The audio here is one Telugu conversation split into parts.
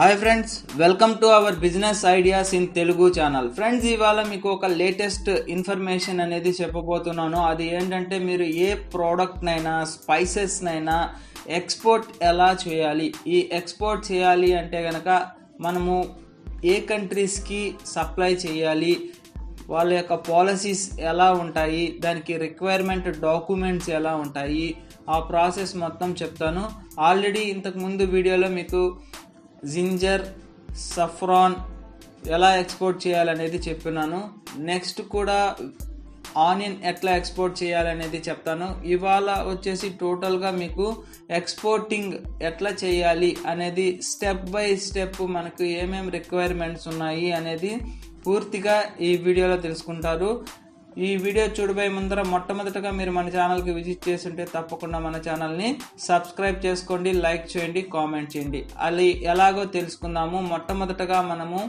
Hi friends welcome to our business ideas in Telugu channel. Friends ఇవాళ మీకు ఒక లేటెస్ట్ ఇన్ఫర్మేషన్ అనేది చెప్పబోతున్నాను. అది ఏంటంటే మీరు ఏ ప్రోడక్ట్నైనా స్పైసెస్నైనా ఎక్స్పోర్ట్ ఎలా చేయాలి? ఈ ఎక్స్పోర్ట్ చేయాలి అంటే కనుక మనము ఏ కంట్రీస్కి సప్లై చేయాలి? వాళ్ళ యొక్క పాలసీస్ ఎలా ఉంటాయి? దానికి రిక్వైర్మెంట్ డాక్యుమెంట్స్ ఎలా ఉంటాయి? ఆ ప్రాసెస్ మొత్తం చెప్తాను. ఆల్రెడీ ఇంతకుముందు వీడియోలో మీకు జింజర్ సఫ్రాన్ ఎలా ఎక్స్పోర్ట్ చేయాలనేది చెప్పినాను. నెక్స్ట్ కూడా ఆనియన్ ఎట్లా ఎక్స్పోర్ట్ చేయాలనేది చెప్తాను. ఇవాళ వచ్చేసి టోటల్గా మీకు ఎక్స్పోర్టింగ్ ఎట్లా చేయాలి అనేది స్టెప్ బై స్టెప్ మనకు ఏమేమి రిక్వైర్మెంట్స్ ఉన్నాయి అనేది పూర్తిగా ఈ వీడియోలో తెలుసుకుంటారు. ఈ వీడియో చూడబోయే ముందర మొట్టమొదటగా మీరు మన ఛానల్కి విజిట్ చేస్తుంటే తప్పకుండా మన ఛానల్ని సబ్స్క్రైబ్ చేసుకోండి లైక్ చేయండి కామెంట్ చేయండి. అది ఎలాగో తెలుసుకుందాము. మొట్టమొదటగా మనము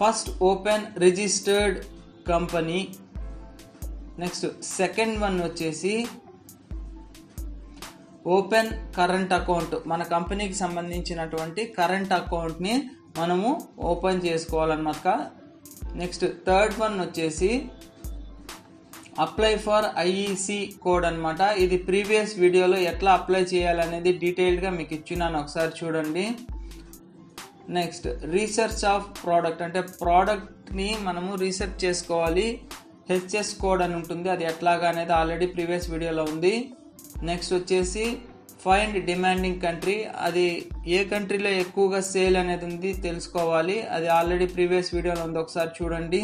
first open registered company next second one వచ్చేసి ఓపెన్ కరెంట్ అకౌంట్. మన కంపెనీకి సంబంధించినటువంటి కరెంట్ అకౌంట్ని మనము ఓపెన్ చేసుకోవాలన్నమాట. నెక్స్ట్ థర్డ్ వన్ వచ్చేసి అప్లై ఫర్ ఐఈసి కోడ్ అనమాట ఇది ప్రీవియస్ వీడియోలో ఎట్లా అప్లై చేయాలనేది డీటెయిల్డ్గా మీకు ఇచ్చినాను ఒకసారి చూడండి. నెక్స్ట్ రీసెర్చ్ ఆఫ్ ప్రోడక్ట్ అంటే ప్రోడక్ట్ని మనము రీసెర్చ్ చేసుకోవాలి. హెచ్ఎస్ కోడ్ అని ఉంటుంది. అది ఎట్లాగా అనేది ఆల్రెడీ ప్రీవియస్ వీడియోలో ఉంది. నెక్స్ట్ వచ్చేసి ఫైండ్ డిమాండింగ్ కంట్రీ అది ఏ కంట్రీలో ఎక్కువగా సేల్ అనేది ఉంది తెలుసుకోవాలి. అది ఆల్రెడీ ప్రీవియస్ వీడియోలో ఉంది ఒకసారి చూడండి.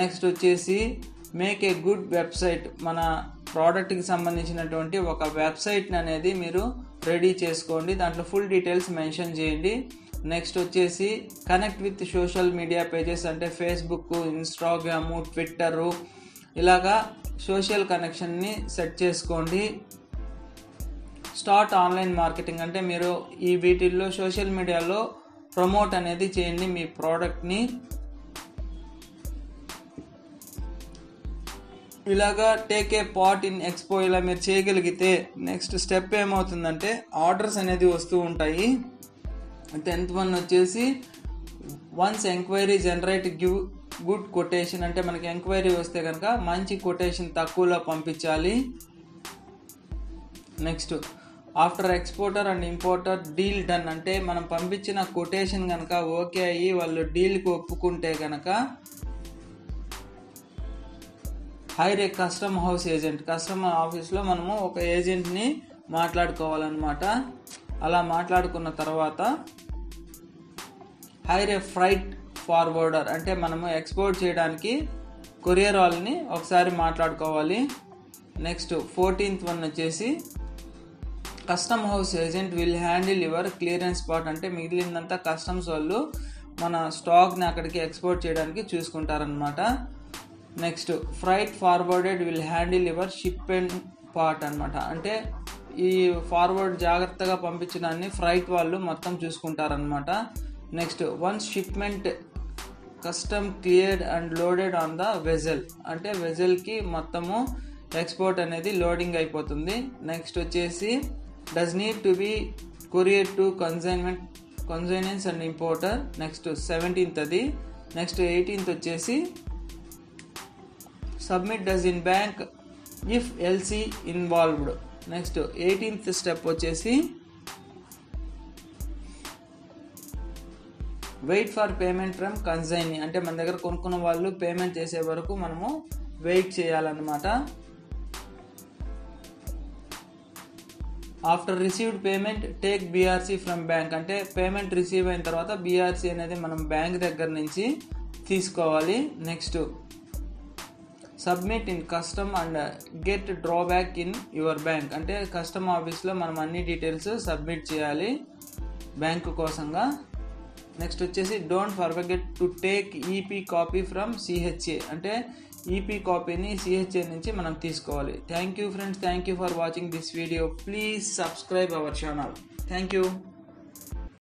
నెక్స్ట్ వచ్చేసి మేక్ ఏ గుడ్ వెబ్సైట్ మన ప్రోడక్ట్కి సంబంధించినటువంటి ఒక వెబ్సైట్ అనేది మీరు రెడీ చేసుకోండి. దాంట్లో ఫుల్ డీటెయిల్స్ మెన్షన్ చేయండి. నెక్స్ట్ వచ్చేసి connect with social media pages అంటే ఫేస్బుక్ ఇన్స్టాగ్రాము ట్విట్టరు ఇలాగా సోషల్ కనెక్షన్ని సెట్ చేసుకోండి. స్టార్ట్ ఆన్లైన్ మార్కెటింగ్ అంటే మీరు ఈ వీటిల్లో సోషల్ మీడియాలో ప్రమోట్ అనేది చేయండి మీ ప్రోడక్ట్ని. ఇలాగా take a part in expo ఇలా మీరు చేయగలిగితే నెక్స్ట్ స్టెప్ ఏమవుతుందంటే ఆర్డర్స్ అనేది వస్తూ ఉంటాయి. టెన్త్ వన్ వచ్చేసి once enquiry generate give good quotation అంటే మనకి ఎంక్వైరీ వస్తే కనుక మంచి కొటేషన్ తక్కువలో పంపించాలి. Next after exporter and importer deal done. అంటే మనం పంపించిన కొటేషన్ కనుక ఓకే అయ్యి వాళ్ళు డీల్కి ఒప్పుకుంటే కనుక hire a custom house agent. Custom ఆఫీస్లో మనము ఒక ఏజెంట్ని మాట్లాడుకోవాలన్నమాట. అలా మాట్లాడుకున్న తర్వాత హైర్ ఏ ఫ్రైట్ ఫార్వర్డర్. అంటే మనము ఎక్స్పోర్ట్ చేయడానికి కొరియర్ వాళ్ళని ఒకసారి మాట్లాడుకోవాలి. నెక్స్ట్ ఫోర్టీన్త్ వన్ వచ్చేసి custom house agent will handle your clearance spot అంటే మిగిలిందంతా కస్టమ్స్ వాళ్ళు మన స్టాక్ని అక్కడికి ఎక్స్పోర్ట్ చేయడానికి చూసుకుంటారనమాట next freight forwarded will handle your ship and part అనమాట అంటే ఈ ఫార్వర్డ్ జాగ్రత్తగా పంపించడాన్ని ఫ్రైట్ వాళ్ళు మొత్తం చూసుకుంటారనమాట next once shipment custom cleared and loaded on the vessel అంటే వెజల్కి మొత్తము ఎక్స్పోర్ట్ అనేది లోడింగ్ అయిపోతుంది. నెక్స్ట్ వచ్చేసి docs need to be courier to consignment consignees and importer next seventeenth అది నెక్స్ట్ ఎయిటీన్త్ వచ్చేసి submit docs in bank if LC involved next eighteenth step వచ్చేసి wait for payment from consign అంటే మన దగ్గర కొనుక్కున్న వాళ్ళు పేమెంట్ చేసే వరకు మనము వెయిట్ చేయాలన్నమాట. After received payment take BRC from bank అంటే పేమెంట్ రిసీవ్ అయిన తర్వాత బీఆర్సీ అనేది మనం బ్యాంక్ దగ్గర నుంచి తీసుకోవాలి. Next submit in custom and get drawback in your bank అంటే కస్టమ్ ఆఫీస్లో మనం అన్ని డీటెయిల్స్ సబ్మిట్ చేయాలి. బ్యాంకు కోసంగా. నెక్స్ట్ వచ్చేసి don't forget to take EP copy from CHA అంటే ఈపీ కాపీని సిహెచ్ఏ నుంచి మనం తీసుకోవాలి. Thank you friends thank you for watching this video please subscribe our channel thank you